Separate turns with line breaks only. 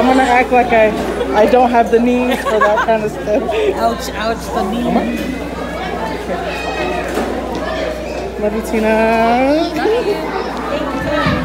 I'm gonna act like I, I don't have the knees for that kind of stuff.
Ouch, ouch, the knees. Okay.
Love you, Tina. Love you.